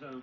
So